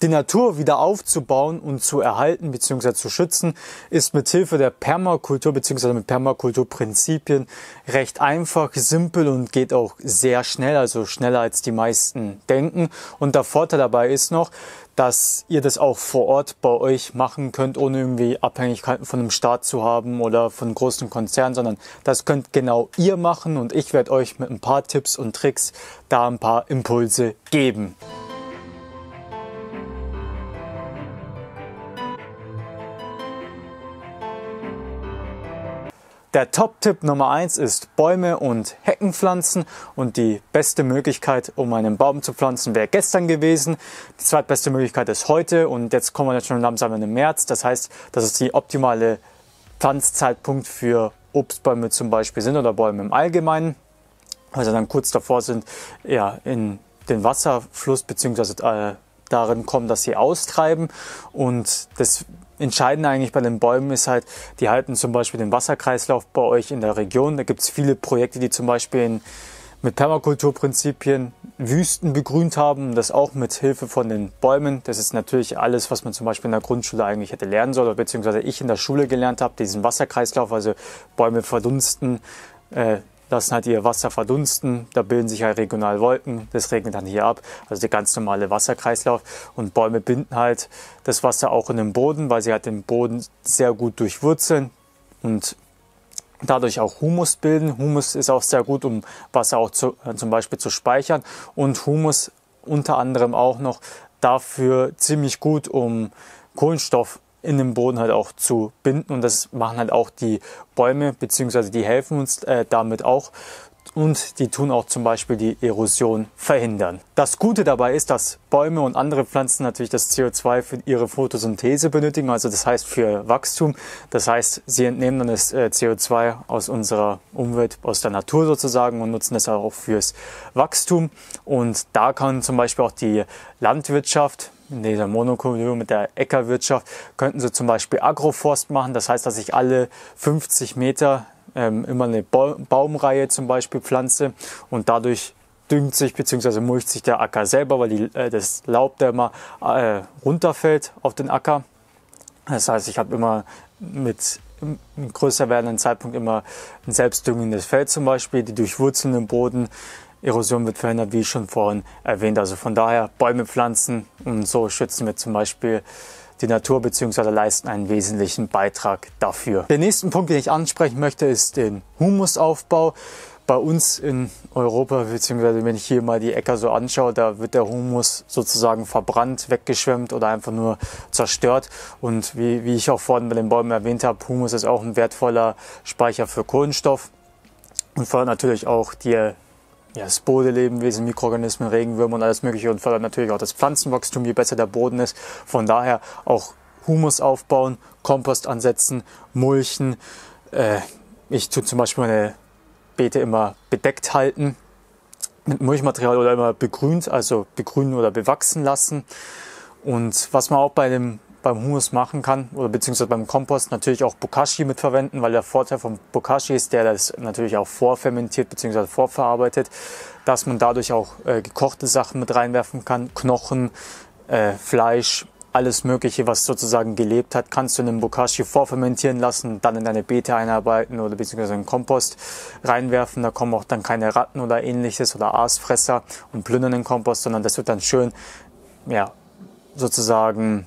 Die Natur wieder aufzubauen und zu erhalten bzw. zu schützen, ist mit Hilfe der Permakultur bzw. mit Permakulturprinzipien recht einfach, simpel und geht auch sehr schnell, also schneller als die meisten denken. Und der Vorteil dabei ist noch, dass ihr das auch vor Ort bei euch machen könnt, ohne irgendwie Abhängigkeiten von einem Staat zu haben oder von großen Konzernen, sondern das könnt genau ihr machen und ich werde euch mit ein paar Tipps und Tricks da ein paar Impulse geben. Der Top-Tipp Nummer eins ist Bäume und Hecken pflanzen und die beste Möglichkeit, um einen Baum zu pflanzen, wäre gestern gewesen. Die zweitbeste Möglichkeit ist heute und jetzt kommen wir jetzt schon langsam in den März. Das heißt, das ist die optimale Pflanzzeitpunkt für Obstbäume zum Beispiel sind oder Bäume im Allgemeinen, weil sie dann kurz davor sind, ja, in den Wasserfluss beziehungsweise äh, darin kommen, dass sie austreiben und das Entscheidende eigentlich bei den Bäumen ist halt, die halten zum Beispiel den Wasserkreislauf bei euch in der Region. Da gibt es viele Projekte, die zum Beispiel in, mit Permakulturprinzipien Wüsten begrünt haben. Das auch mit Hilfe von den Bäumen. Das ist natürlich alles, was man zum Beispiel in der Grundschule eigentlich hätte lernen sollen, beziehungsweise ich in der Schule gelernt habe, diesen Wasserkreislauf, also Bäume verdunsten, äh, lassen halt ihr Wasser verdunsten, da bilden sich halt regional Wolken, das regnet dann hier ab, also der ganz normale Wasserkreislauf. Und Bäume binden halt das Wasser auch in den Boden, weil sie halt den Boden sehr gut durchwurzeln und dadurch auch Humus bilden. Humus ist auch sehr gut, um Wasser auch zu, äh, zum Beispiel zu speichern. Und Humus unter anderem auch noch dafür ziemlich gut, um Kohlenstoff in den Boden halt auch zu binden und das machen halt auch die Bäume, beziehungsweise die helfen uns äh, damit auch und die tun auch zum Beispiel die Erosion verhindern. Das Gute dabei ist, dass Bäume und andere Pflanzen natürlich das CO2 für ihre Photosynthese benötigen, also das heißt für Wachstum. Das heißt, sie entnehmen dann das äh, CO2 aus unserer Umwelt, aus der Natur sozusagen und nutzen es auch fürs Wachstum. Und da kann zum Beispiel auch die Landwirtschaft in dieser Monokultur mit der Äckerwirtschaft könnten sie zum Beispiel Agroforst machen. Das heißt, dass ich alle 50 Meter ähm, immer eine ba Baumreihe zum Beispiel pflanze und dadurch düngt sich bzw. mulcht sich der Acker selber, weil die, äh, das Laub da immer äh, runterfällt auf den Acker. Das heißt, ich habe immer mit größer werdenden Zeitpunkt immer ein selbstdüngendes Feld zum Beispiel, die durchwurzeln im Boden Erosion wird verhindert, wie schon vorhin erwähnt. Also von daher Bäume pflanzen und so schützen wir zum Beispiel die Natur bzw. leisten einen wesentlichen Beitrag dafür. Der nächste Punkt, den ich ansprechen möchte, ist den Humusaufbau. Bei uns in Europa, beziehungsweise wenn ich hier mal die Äcker so anschaue, da wird der Humus sozusagen verbrannt, weggeschwemmt oder einfach nur zerstört. Und wie, wie ich auch vorhin bei den Bäumen erwähnt habe, Humus ist auch ein wertvoller Speicher für Kohlenstoff und fördert natürlich auch die ja, das Bodenlebewesen, Mikroorganismen, Regenwürmer und alles Mögliche und fördert natürlich auch das Pflanzenwachstum, je besser der Boden ist. Von daher auch Humus aufbauen, Kompost ansetzen, mulchen. Äh, ich tue zum Beispiel meine Beete immer bedeckt halten mit Mulchmaterial oder immer begrünt, also begrünen oder bewachsen lassen. Und was man auch bei dem beim Humus machen kann oder beziehungsweise beim Kompost natürlich auch Bokashi mit verwenden, weil der Vorteil von Bokashi ist, der das natürlich auch vorfermentiert beziehungsweise vorverarbeitet, dass man dadurch auch äh, gekochte Sachen mit reinwerfen kann, Knochen, äh, Fleisch, alles Mögliche, was sozusagen gelebt hat, kannst du in den Bokashi vorfermentieren lassen, dann in deine Beete einarbeiten oder beziehungsweise in den Kompost reinwerfen. Da kommen auch dann keine Ratten oder ähnliches oder Aasfresser und plündern den Kompost, sondern das wird dann schön, ja, sozusagen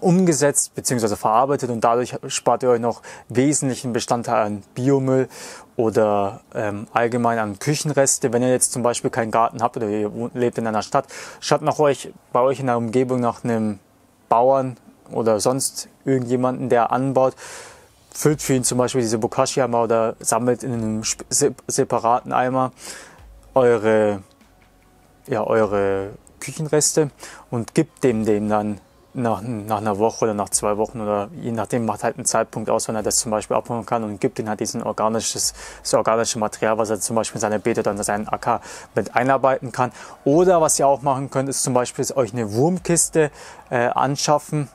umgesetzt bzw. verarbeitet und dadurch spart ihr euch noch wesentlichen Bestandteil an Biomüll oder ähm, allgemein an Küchenreste. Wenn ihr jetzt zum Beispiel keinen Garten habt oder ihr lebt in einer Stadt, schaut nach euch bei euch in der Umgebung nach einem Bauern oder sonst irgendjemanden, der anbaut. Füllt für ihn zum Beispiel diese Bokashi-Eimer oder sammelt in einem separaten Eimer eure, ja, eure Küchenreste und gibt dem dem dann nach, nach einer Woche oder nach zwei Wochen oder je nachdem macht halt einen Zeitpunkt aus, wenn er das zum Beispiel abholen kann und gibt ihm halt diesen organisches, das organische Material, was er zum Beispiel in seine Beete dann in seinen Acker mit einarbeiten kann. Oder was ihr auch machen könnt, ist zum Beispiel euch eine Wurmkiste äh, anschaffen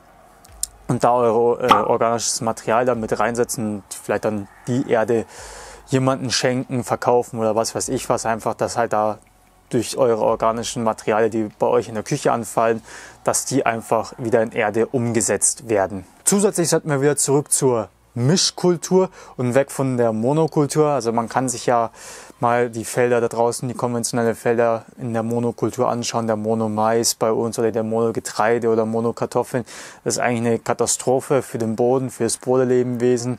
und da eure äh, organisches Material dann mit reinsetzen und vielleicht dann die Erde jemanden schenken, verkaufen oder was weiß ich was, einfach, dass halt da durch eure organischen Materialien, die bei euch in der Küche anfallen, dass die einfach wieder in Erde umgesetzt werden. Zusätzlich sollten wir wieder zurück zur Mischkultur und weg von der Monokultur. Also man kann sich ja mal die Felder da draußen, die konventionellen Felder in der Monokultur anschauen, der Monomais bei uns oder der Monogetreide oder Monokartoffeln. Das ist eigentlich eine Katastrophe für den Boden, für das Bodenlebewesen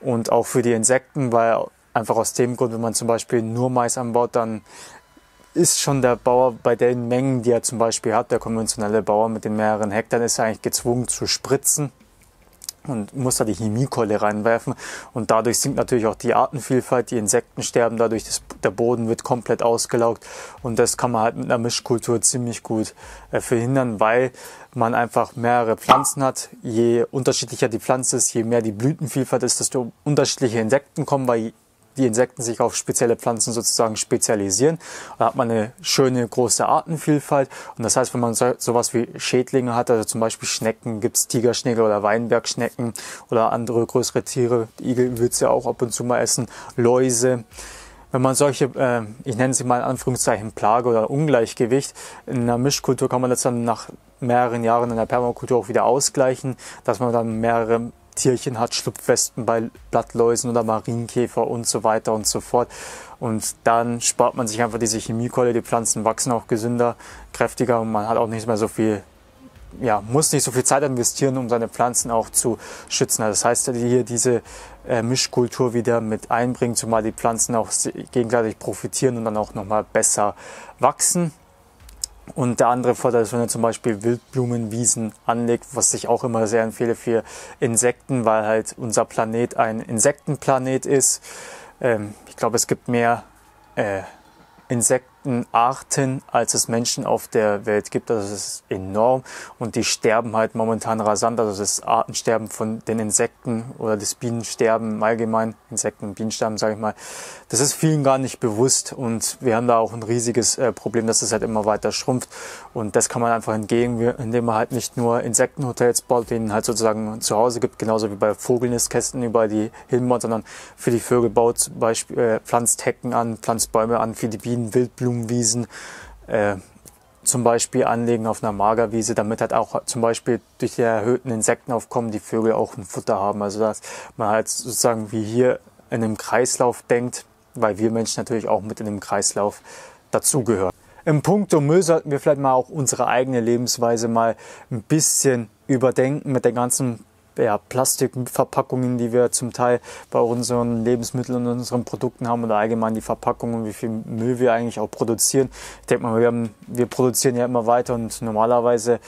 und auch für die Insekten, weil einfach aus dem Grund, wenn man zum Beispiel nur Mais anbaut, dann ist schon der Bauer bei den Mengen, die er zum Beispiel hat, der konventionelle Bauer mit den mehreren Hektar, ist er eigentlich gezwungen zu spritzen und muss da die Chemiekeule reinwerfen. Und dadurch sinkt natürlich auch die Artenvielfalt, die Insekten sterben dadurch, das, der Boden wird komplett ausgelaugt. Und das kann man halt mit einer Mischkultur ziemlich gut äh, verhindern, weil man einfach mehrere Pflanzen hat. Je unterschiedlicher die Pflanze ist, je mehr die Blütenvielfalt ist, desto unterschiedliche Insekten kommen, weil die Insekten sich auf spezielle Pflanzen sozusagen spezialisieren. Da hat man eine schöne große Artenvielfalt. Und das heißt, wenn man so, sowas wie Schädlinge hat, also zum Beispiel Schnecken, gibt es Tigerschnecke oder Weinbergschnecken oder andere größere Tiere, die Igel wird ja auch ab und zu mal essen, Läuse. Wenn man solche, äh, ich nenne sie mal in Anführungszeichen Plage oder Ungleichgewicht, in einer Mischkultur kann man das dann nach mehreren Jahren in der Permakultur auch wieder ausgleichen, dass man dann mehrere Tierchen hat, Schlupfwespen bei Blattläusen oder Marienkäfer und so weiter und so fort. Und dann spart man sich einfach diese Chemiekeule, die Pflanzen wachsen auch gesünder, kräftiger und man hat auch nicht mehr so viel, ja, muss nicht so viel Zeit investieren, um seine Pflanzen auch zu schützen. Also das heißt, hier diese äh, Mischkultur wieder mit einbringen, zumal die Pflanzen auch gegenseitig profitieren und dann auch nochmal besser wachsen. Und der andere Vorteil ist, wenn ihr zum Beispiel Wildblumenwiesen anlegt, was ich auch immer sehr empfehle für Insekten, weil halt unser Planet ein Insektenplanet ist. Ähm, ich glaube, es gibt mehr äh, Insektenarten, als es Menschen auf der Welt gibt. Also das ist enorm und die sterben halt momentan rasant. Also das Artensterben von den Insekten oder das Bienensterben im Allgemeinen, Insekten Bienensterben sage ich mal, das ist vielen gar nicht bewusst und wir haben da auch ein riesiges äh, Problem, dass es halt immer weiter schrumpft und das kann man einfach entgegen, indem man halt nicht nur Insektenhotels baut, denen halt sozusagen zu Hause gibt, genauso wie bei Vogelnistkästen über die Hillenbahn, sondern für die Vögel baut zum Beispiel, äh, pflanzt Hecken an, pflanzt Bäume an, für die Bienen Wildblumenwiesen, äh, zum Beispiel anlegen auf einer Magerwiese, damit halt auch zum Beispiel durch die erhöhten Insektenaufkommen die Vögel auch ein Futter haben. Also dass man halt sozusagen wie hier in einem Kreislauf denkt, weil wir Menschen natürlich auch mit in dem Kreislauf dazugehören. Im Punkt um Müll sollten wir vielleicht mal auch unsere eigene Lebensweise mal ein bisschen überdenken mit den ganzen ja, Plastikverpackungen, die wir zum Teil bei unseren Lebensmitteln und unseren Produkten haben oder allgemein die Verpackungen, wie viel Müll wir eigentlich auch produzieren. Ich denke mal, wir, haben, wir produzieren ja immer weiter und normalerweise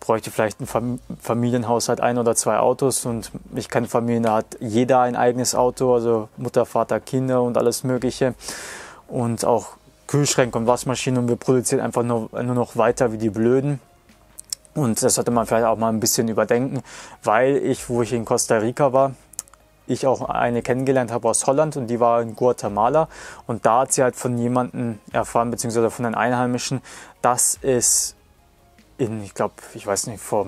bräuchte vielleicht ein Familienhaushalt ein oder zwei Autos und ich kenne Familien, da hat jeder ein eigenes Auto, also Mutter, Vater, Kinder und alles Mögliche und auch Kühlschränke und Waschmaschinen und wir produzieren einfach nur, nur noch weiter wie die Blöden. Und das sollte man vielleicht auch mal ein bisschen überdenken, weil ich, wo ich in Costa Rica war, ich auch eine kennengelernt habe aus Holland und die war in Guatemala. Und da hat sie halt von jemandem erfahren, beziehungsweise von den Einheimischen, dass es in, ich glaube, ich weiß nicht, vor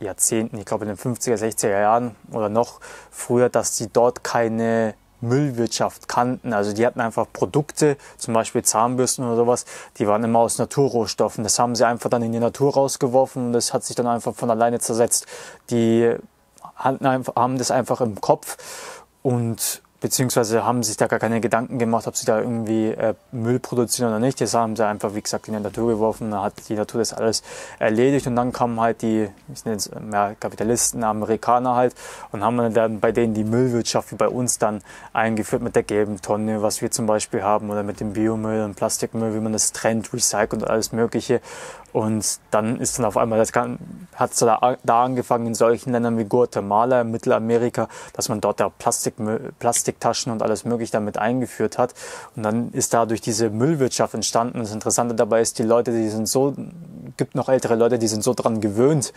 Jahrzehnten, ich glaube in den 50er, 60er Jahren oder noch früher, dass die dort keine Müllwirtschaft kannten. Also die hatten einfach Produkte, zum Beispiel Zahnbürsten oder sowas, die waren immer aus Naturrohstoffen. Das haben sie einfach dann in die Natur rausgeworfen und das hat sich dann einfach von alleine zersetzt. Die haben das einfach im Kopf und beziehungsweise haben sich da gar keine Gedanken gemacht, ob sie da irgendwie äh, Müll produzieren oder nicht. Das haben sie einfach, wie gesagt, in die Natur geworfen, dann hat die Natur das alles erledigt und dann kamen halt die, ich nenne es mehr Kapitalisten, Amerikaner halt und haben dann bei denen die Müllwirtschaft wie bei uns dann eingeführt mit der gelben Tonne, was wir zum Beispiel haben oder mit dem Biomüll und Plastikmüll, wie man das trennt, recycelt und alles mögliche und dann ist dann auf einmal, das hat es da, da, angefangen in solchen Ländern wie Guatemala, Mittelamerika, dass man dort ja Plastik, Plastiktaschen und alles mögliche damit eingeführt hat. Und dann ist dadurch diese Müllwirtschaft entstanden. Das Interessante dabei ist, die Leute, die sind so, gibt noch ältere Leute, die sind so dran gewöhnt,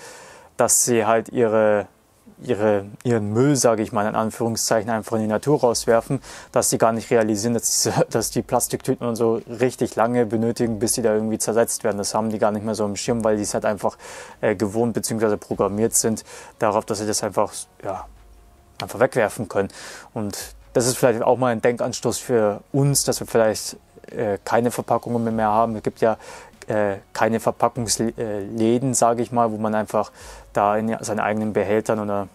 dass sie halt ihre ihre, ihren Müll, sage ich mal in Anführungszeichen, einfach in die Natur rauswerfen, dass sie gar nicht realisieren, dass, die, dass die Plastiktüten und so richtig lange benötigen, bis sie da irgendwie zersetzt werden. Das haben die gar nicht mehr so im Schirm, weil die es halt einfach äh, gewohnt bzw. programmiert sind darauf, dass sie das einfach, ja, einfach wegwerfen können. Und das ist vielleicht auch mal ein Denkanstoß für uns, dass wir vielleicht äh, keine Verpackungen mehr haben. Es gibt ja äh, keine Verpackungsläden, sage ich mal, wo man einfach da in seinen eigenen Behältern oder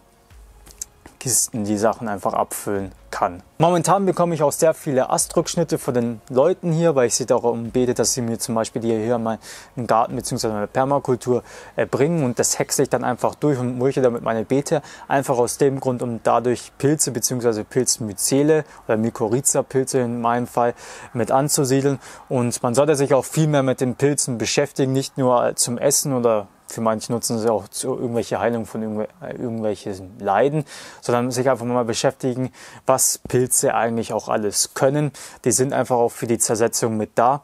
Kisten die Sachen einfach abfüllen kann. Momentan bekomme ich auch sehr viele Astrückschnitte von den Leuten hier, weil ich sie darum bete, dass sie mir zum Beispiel hier mal einen Garten bzw. Permakultur äh, bringen und das hexe ich dann einfach durch und mulche damit meine Beete. Einfach aus dem Grund, um dadurch Pilze bzw. Pilzmyzele oder Mykorrhiza-Pilze in meinem Fall mit anzusiedeln und man sollte sich auch viel mehr mit den Pilzen beschäftigen, nicht nur zum Essen oder für manche nutzen sie auch zu irgendwelche Heilung von irgendw äh, irgendwelchen Leiden, sondern sich einfach mal beschäftigen, was Pilze eigentlich auch alles können. Die sind einfach auch für die Zersetzung mit da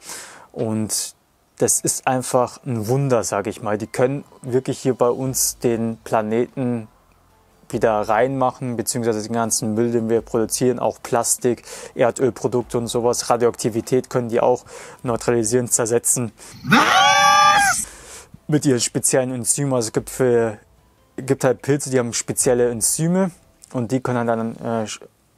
und das ist einfach ein Wunder, sage ich mal. Die können wirklich hier bei uns den Planeten wieder reinmachen, beziehungsweise den ganzen Müll, den wir produzieren, auch Plastik, Erdölprodukte und sowas, Radioaktivität können die auch neutralisieren, zersetzen. Mit ihren speziellen Enzymen. Also es gibt, für, gibt halt Pilze, die haben spezielle Enzyme und die können dann äh,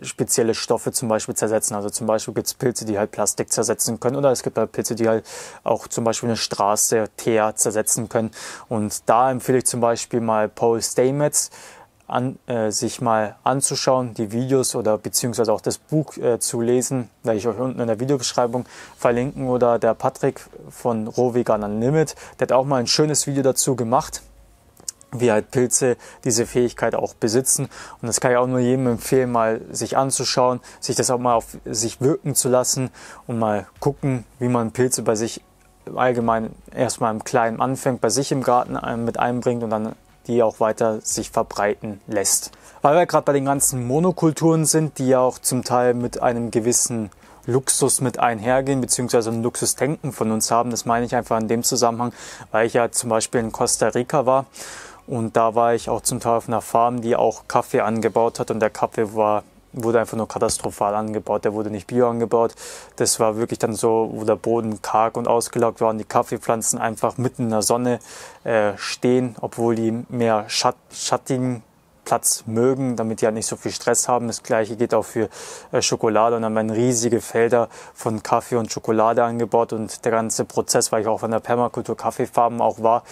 spezielle Stoffe zum Beispiel zersetzen. Also zum Beispiel gibt es Pilze, die halt Plastik zersetzen können oder es gibt halt Pilze, die halt auch zum Beispiel eine Straße, Teer zersetzen können. Und da empfehle ich zum Beispiel mal Paul Stamets, an, äh, sich mal anzuschauen, die Videos oder beziehungsweise auch das Buch äh, zu lesen, werde ich euch unten in der Videobeschreibung verlinken oder der Patrick von Rohvegan Unlimited, der hat auch mal ein schönes Video dazu gemacht, wie halt Pilze diese Fähigkeit auch besitzen. Und das kann ich auch nur jedem empfehlen, mal sich anzuschauen, sich das auch mal auf sich wirken zu lassen und mal gucken, wie man Pilze bei sich allgemein erstmal im Kleinen anfängt, bei sich im Garten äh, mit einbringt und dann die auch weiter sich verbreiten lässt. Weil wir gerade bei den ganzen Monokulturen sind, die ja auch zum Teil mit einem gewissen Luxus mit einhergehen, beziehungsweise ein Luxusdenken von uns haben. Das meine ich einfach in dem Zusammenhang, weil ich ja zum Beispiel in Costa Rica war und da war ich auch zum Teil auf einer Farm, die auch Kaffee angebaut hat und der Kaffee war wurde einfach nur katastrophal angebaut. Der wurde nicht bio angebaut. Das war wirklich dann so, wo der Boden karg und ausgelaugt war und die Kaffeepflanzen einfach mitten in der Sonne äh, stehen, obwohl die mehr Schat schattigen Platz mögen, damit die halt nicht so viel Stress haben. Das gleiche geht auch für äh, Schokolade und dann werden riesige Felder von Kaffee und Schokolade angebaut und der ganze Prozess, weil ich auch von der Permakultur Kaffeefarben auch war,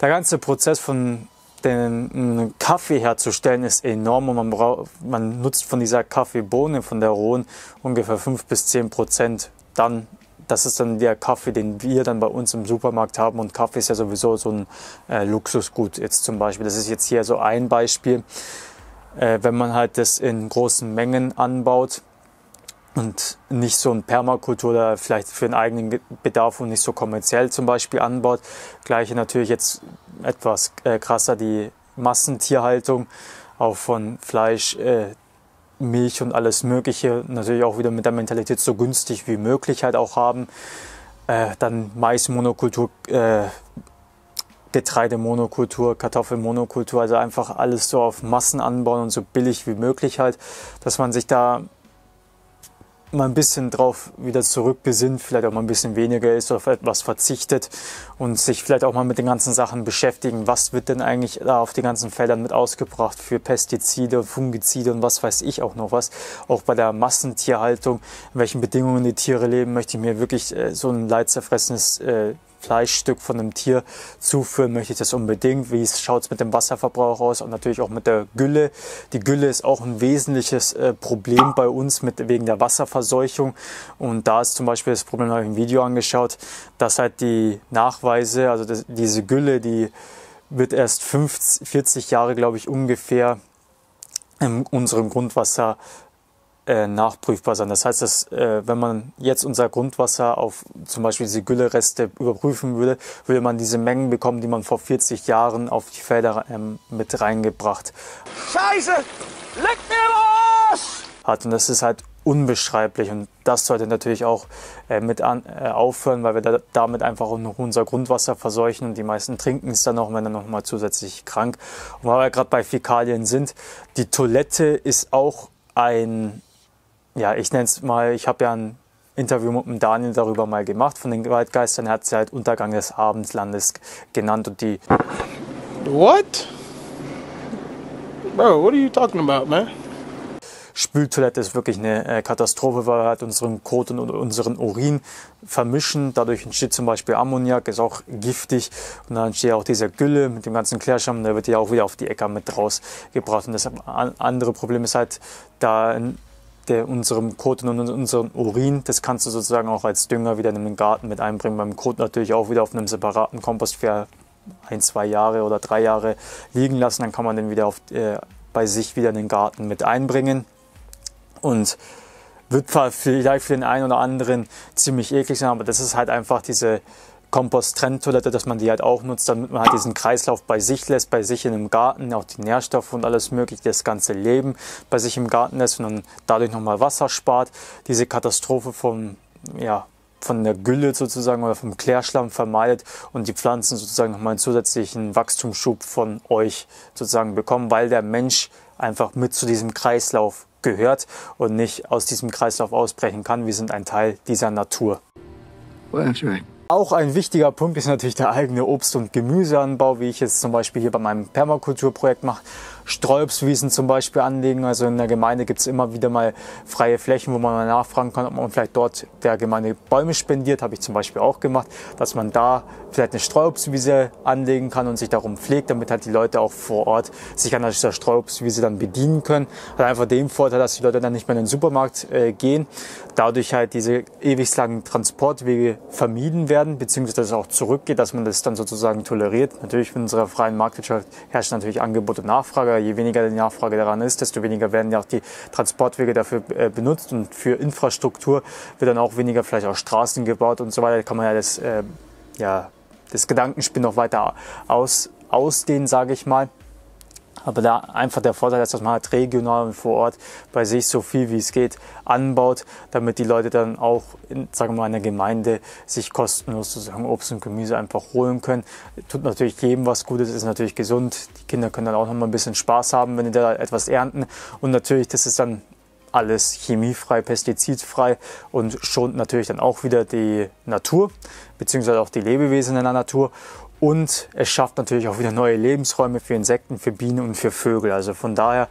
der ganze Prozess von den Kaffee herzustellen ist enorm und man, braucht, man nutzt von dieser Kaffeebohne, von der rohen, ungefähr fünf bis zehn Prozent. Dann, das ist dann der Kaffee, den wir dann bei uns im Supermarkt haben. Und Kaffee ist ja sowieso so ein äh, Luxusgut jetzt zum Beispiel. Das ist jetzt hier so ein Beispiel. Äh, wenn man halt das in großen Mengen anbaut, und nicht so ein Permakultur oder vielleicht für den eigenen Bedarf und nicht so kommerziell zum Beispiel anbaut. Gleiche natürlich jetzt etwas äh, krasser die Massentierhaltung, auch von Fleisch, äh, Milch und alles Mögliche. Natürlich auch wieder mit der Mentalität so günstig wie möglich halt auch haben. Äh, dann Maismonokultur, äh, Getreidemonokultur, Kartoffelmonokultur, also einfach alles so auf Massen anbauen und so billig wie möglich halt, dass man sich da mal ein bisschen drauf wieder zurückbesinnt, vielleicht auch mal ein bisschen weniger ist, auf etwas verzichtet und sich vielleicht auch mal mit den ganzen Sachen beschäftigen. Was wird denn eigentlich da auf den ganzen Feldern mit ausgebracht für Pestizide, Fungizide und was weiß ich auch noch was. Auch bei der Massentierhaltung, in welchen Bedingungen die Tiere leben, möchte ich mir wirklich äh, so ein leidzerfressenes äh, Fleischstück von einem Tier zuführen, möchte ich das unbedingt. Wie schaut es mit dem Wasserverbrauch aus und natürlich auch mit der Gülle. Die Gülle ist auch ein wesentliches äh, Problem bei uns mit, wegen der Wasserverseuchung. Und da ist zum Beispiel das Problem, habe ich ein Video angeschaut, dass halt die Nachweise, also das, diese Gülle, die wird erst 50, 40 Jahre, glaube ich, ungefähr in unserem Grundwasser äh, nachprüfbar sein. Das heißt, dass, äh, wenn man jetzt unser Grundwasser auf zum Beispiel diese Güllereste überprüfen würde, würde man diese Mengen bekommen, die man vor 40 Jahren auf die Felder ähm, mit reingebracht Scheiße! Leck mir los! hat. Und das ist halt unbeschreiblich und das sollte natürlich auch äh, mit an, äh, aufhören, weil wir da, damit einfach noch unser Grundwasser verseuchen und die meisten trinken es dann noch, wenn dann noch mal zusätzlich krank. Und weil wir gerade bei Fäkalien sind, die Toilette ist auch ein ja, ich nenne es mal, ich habe ja ein Interview mit dem Daniel darüber mal gemacht von den Waldgeistern. Er hat sie halt Untergang des Abendlandes genannt und die. What? Bro, what are you talking about, man? Spültoilette ist wirklich eine äh, Katastrophe, weil wir halt unseren Kot und unseren Urin vermischen. Dadurch entsteht zum Beispiel Ammoniak, ist auch giftig. Und dann entsteht auch dieser Gülle mit dem ganzen Klärschlamm, der wird ja auch wieder auf die Äcker mit rausgebracht. Und das andere Problem ist halt, da der, unserem Kot und unserem Urin, das kannst du sozusagen auch als Dünger wieder in den Garten mit einbringen. Beim Kot natürlich auch wieder auf einem separaten Kompost für ein, zwei Jahre oder drei Jahre liegen lassen. Dann kann man den wieder auf, äh, bei sich wieder in den Garten mit einbringen. Und wird vielleicht für den einen oder anderen ziemlich eklig sein, aber das ist halt einfach diese Kompost-Trenntoilette, dass man die halt auch nutzt, damit man halt diesen Kreislauf bei sich lässt, bei sich in dem Garten, auch die Nährstoffe und alles mögliche, das ganze Leben bei sich im Garten lässt und dann dadurch nochmal Wasser spart, diese Katastrophe vom, ja, von der Gülle sozusagen oder vom Klärschlamm vermeidet und die Pflanzen sozusagen nochmal einen zusätzlichen Wachstumsschub von euch sozusagen bekommen, weil der Mensch einfach mit zu diesem Kreislauf gehört und nicht aus diesem Kreislauf ausbrechen kann. Wir sind ein Teil dieser Natur. Well, that's right. Auch ein wichtiger Punkt ist natürlich der eigene Obst- und Gemüseanbau, wie ich es zum Beispiel hier bei meinem Permakulturprojekt mache. Sträubswiesen zum Beispiel anlegen. Also in der Gemeinde gibt es immer wieder mal freie Flächen, wo man mal nachfragen kann, ob man vielleicht dort der Gemeinde Bäume spendiert. Habe ich zum Beispiel auch gemacht, dass man da vielleicht eine Streuobstwiese anlegen kann und sich darum pflegt, damit halt die Leute auch vor Ort sich an dieser Streuobstwiese dann bedienen können. Hat einfach den Vorteil, dass die Leute dann nicht mehr in den Supermarkt äh, gehen, dadurch halt diese ewig langen Transportwege vermieden werden, beziehungsweise dass es auch zurückgeht, dass man das dann sozusagen toleriert. Natürlich in unserer freien Marktwirtschaft herrscht natürlich Angebot und Nachfrage. Je weniger die Nachfrage daran ist, desto weniger werden ja auch die Transportwege dafür äh, benutzt und für Infrastruktur wird dann auch weniger vielleicht auch Straßen gebaut und so weiter. Da kann man ja das äh, ja, das Gedankenspiel noch weiter aus, ausdehnen, sage ich mal. Aber da einfach der Vorteil ist, dass man halt regional und vor Ort bei sich so viel wie es geht anbaut, damit die Leute dann auch, in, sagen wir mal, in der Gemeinde sich kostenlos sozusagen Obst und Gemüse einfach holen können. Tut natürlich jedem was Gutes, ist natürlich gesund. Die Kinder können dann auch noch mal ein bisschen Spaß haben, wenn die da etwas ernten. Und natürlich, das ist dann alles chemiefrei, pestizidfrei und schont natürlich dann auch wieder die Natur, beziehungsweise auch die Lebewesen in der Natur. Und es schafft natürlich auch wieder neue Lebensräume für Insekten, für Bienen und für Vögel. Also von daher,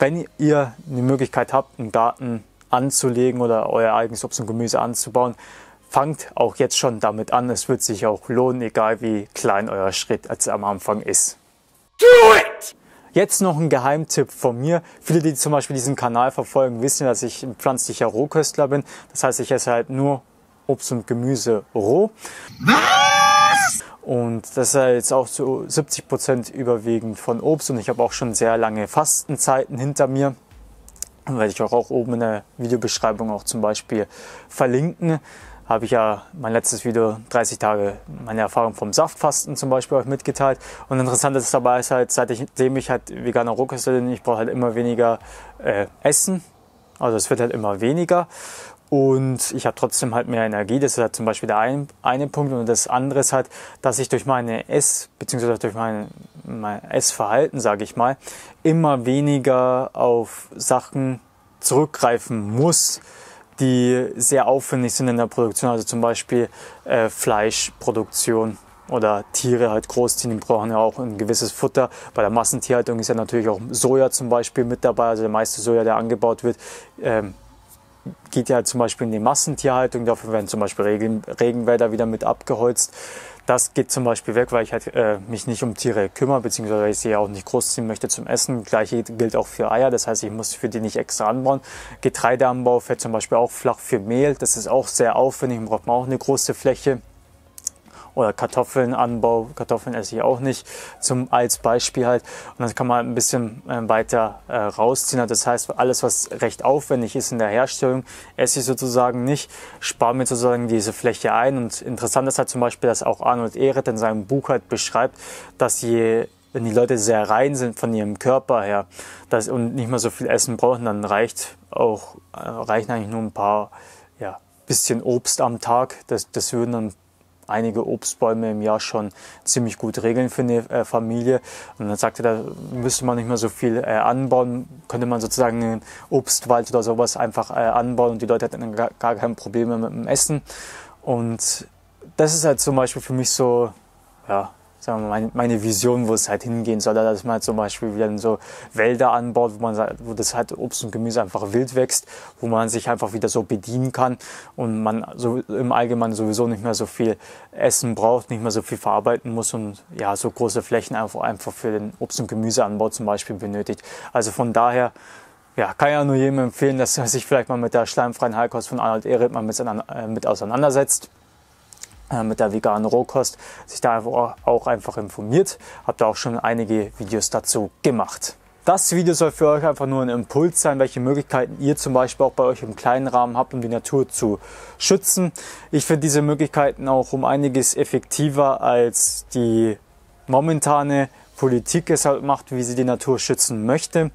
wenn ihr eine Möglichkeit habt, einen Garten anzulegen oder euer eigenes Obst und Gemüse anzubauen, fangt auch jetzt schon damit an. Es wird sich auch lohnen, egal wie klein euer Schritt als am Anfang ist. Do it! Jetzt noch ein Geheimtipp von mir. Viele, die zum Beispiel diesen Kanal verfolgen, wissen, dass ich ein pflanzlicher Rohköstler bin. Das heißt, ich esse halt nur Obst und Gemüse roh. Und das ist halt jetzt auch zu 70 Prozent überwiegend von Obst. Und ich habe auch schon sehr lange Fastenzeiten hinter mir. Werde ich auch, auch oben in der Videobeschreibung auch zum Beispiel verlinken habe ich ja mein letztes Video 30 Tage meine Erfahrung vom Saftfasten zum Beispiel auch mitgeteilt. Und interessant ist dabei ist halt, seitdem ich halt veganer Rohköstler bin, ich brauche halt immer weniger äh, Essen. Also es wird halt immer weniger. Und ich habe trotzdem halt mehr Energie. Das ist halt zum Beispiel der ein, eine Punkt. Und das andere ist halt, dass ich durch meine Ess- bzw. durch mein, mein Essverhalten, sage ich mal, immer weniger auf Sachen zurückgreifen muss, die sehr aufwendig sind in der Produktion, also zum Beispiel äh, Fleischproduktion oder Tiere halt großziehen, die brauchen ja auch ein gewisses Futter. Bei der Massentierhaltung ist ja natürlich auch Soja zum Beispiel mit dabei, also der meiste Soja, der angebaut wird, ähm, geht ja zum Beispiel in die Massentierhaltung, dafür werden zum Beispiel Regen, Regenwälder wieder mit abgeholzt. Das geht zum Beispiel weg, weil ich halt, äh, mich nicht um Tiere kümmere, beziehungsweise ich sie ja auch nicht großziehen möchte zum Essen. Gleiche gilt auch für Eier, das heißt, ich muss für die nicht extra anbauen. Getreideanbau fährt zum Beispiel auch flach für Mehl, das ist auch sehr aufwendig, braucht man auch eine große Fläche oder Kartoffelnanbau. Kartoffeln esse ich auch nicht, zum, als Beispiel halt. Und das kann man ein bisschen äh, weiter äh, rausziehen. Das heißt, alles, was recht aufwendig ist in der Herstellung, esse ich sozusagen nicht, spare mir sozusagen diese Fläche ein. Und interessant ist halt zum Beispiel, dass auch Arnold Ehret in seinem Buch halt beschreibt, dass je wenn die Leute sehr rein sind von ihrem Körper her dass, und nicht mehr so viel Essen brauchen, dann reicht auch, äh, reichen eigentlich nur ein paar, ja, bisschen Obst am Tag. Das, das würden dann einige Obstbäume im Jahr schon ziemlich gut regeln für eine äh, Familie. Und dann sagte er, da müsste man nicht mehr so viel äh, anbauen, könnte man sozusagen einen Obstwald oder sowas einfach äh, anbauen und die Leute hätten dann gar, gar kein Problem mit dem Essen. Und das ist halt zum Beispiel für mich so, ja, sagen wir mal, meine Vision, wo es halt hingehen soll, dass man halt zum Beispiel wieder so Wälder anbaut, wo man wo das halt Obst und Gemüse einfach wild wächst, wo man sich einfach wieder so bedienen kann und man so im Allgemeinen sowieso nicht mehr so viel Essen braucht, nicht mehr so viel verarbeiten muss und ja, so große Flächen einfach, einfach für den Obst- und Gemüseanbau zum Beispiel benötigt. Also von daher ja, kann ja nur jedem empfehlen, dass er sich vielleicht mal mit der schleimfreien Heilkost von Arnold Ehret mal mit, äh, mit auseinandersetzt. Äh, mit der veganen Rohkost, sich da auch einfach informiert. Habe da auch schon einige Videos dazu gemacht. Das Video soll für euch einfach nur ein Impuls sein, welche Möglichkeiten ihr zum Beispiel auch bei euch im kleinen Rahmen habt, um die Natur zu schützen. Ich finde diese Möglichkeiten auch um einiges effektiver als die momentane Politik es halt macht, wie sie die Natur schützen möchte.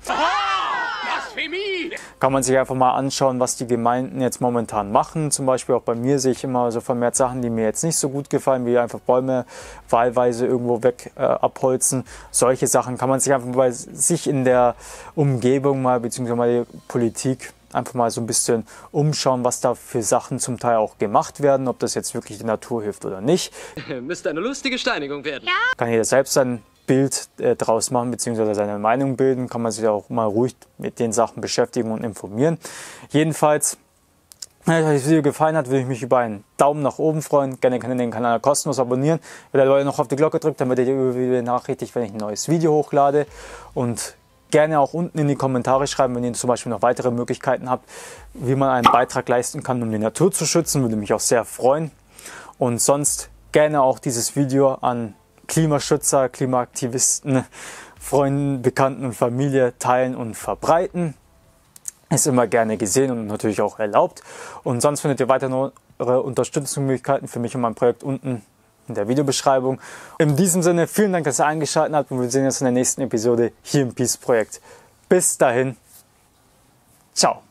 Kann man sich einfach mal anschauen, was die Gemeinden jetzt momentan machen. Zum Beispiel auch bei mir sehe ich immer so vermehrt Sachen, die mir jetzt nicht so gut gefallen, wie einfach Bäume wahlweise irgendwo weg äh, abholzen. Solche Sachen kann man sich einfach bei sich in der Umgebung mal, beziehungsweise mal die Politik einfach mal so ein bisschen umschauen, was da für Sachen zum Teil auch gemacht werden, ob das jetzt wirklich der Natur hilft oder nicht. Müsste eine lustige Steinigung werden. Ja. Kann jeder selbst sein Bild äh, draus machen, beziehungsweise seine Meinung bilden, kann man sich auch mal ruhig mit den Sachen beschäftigen und informieren. Jedenfalls, wenn euch das Video gefallen hat, würde ich mich über einen Daumen nach oben freuen. Gerne könnt ihr den Kanal kostenlos abonnieren. Wenn ihr noch auf die Glocke drückt, dann werdet ihr benachrichtigt, wenn ich ein neues Video hochlade. Und gerne auch unten in die Kommentare schreiben, wenn ihr zum Beispiel noch weitere Möglichkeiten habt, wie man einen Beitrag leisten kann, um die Natur zu schützen. Würde mich auch sehr freuen. Und sonst gerne auch dieses Video an Klimaschützer, Klimaaktivisten, Freunden, Bekannten und Familie teilen und verbreiten. Ist immer gerne gesehen und natürlich auch erlaubt. Und sonst findet ihr weitere Unterstützungsmöglichkeiten für mich und mein Projekt unten in der Videobeschreibung. In diesem Sinne, vielen Dank, dass ihr eingeschaltet habt und wir sehen uns in der nächsten Episode hier im Peace Projekt. Bis dahin, ciao.